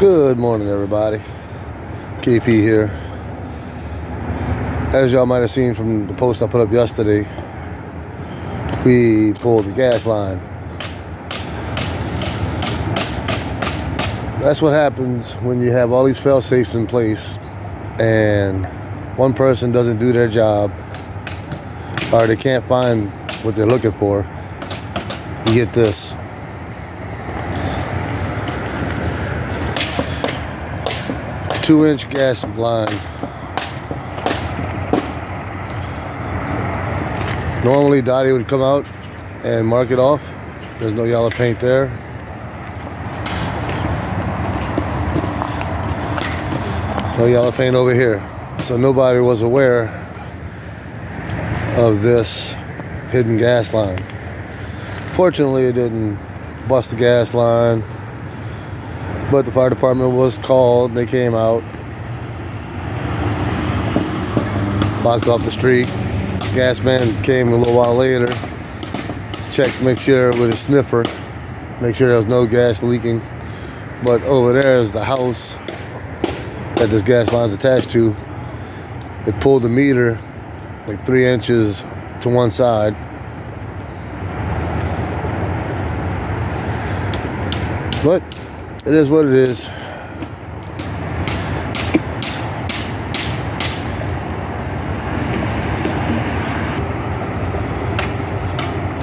Good morning, everybody. KP here. As y'all might have seen from the post I put up yesterday, we pulled the gas line. That's what happens when you have all these fail safes in place and one person doesn't do their job or they can't find what they're looking for. You get this. Two inch gas line. Normally Dottie would come out and mark it off. There's no yellow paint there. No yellow paint over here. So nobody was aware of this hidden gas line. Fortunately, it didn't bust the gas line but the fire department was called. They came out, blocked off the street. Gas man came a little while later, checked, make sure with a sniffer, make sure there was no gas leaking. But over there is the house that this gas line's attached to. It pulled the meter like three inches to one side. But it is what it is.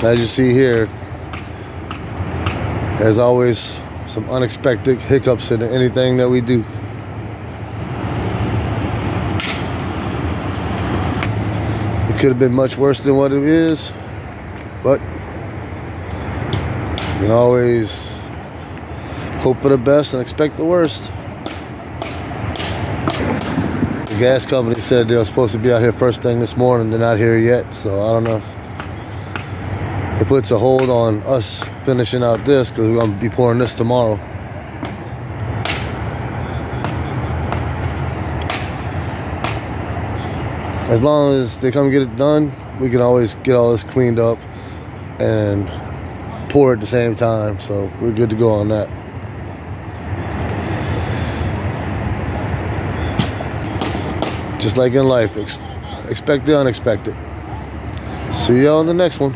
As you see here, there's always some unexpected hiccups in anything that we do. It could have been much worse than what it is, but you can always hope for the best and expect the worst. The gas company said they were supposed to be out here first thing this morning. They're not here yet, so I don't know. It puts a hold on us finishing out this because we're going to be pouring this tomorrow. As long as they come get it done, we can always get all this cleaned up and pour at the same time. So we're good to go on that. Just like in life, ex expect the unexpected. See you on the next one.